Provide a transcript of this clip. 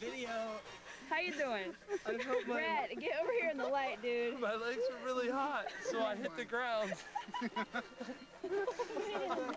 Video. How you doing? I my, Brad, get over here in the light, dude. my legs were really hot, so I hit the ground.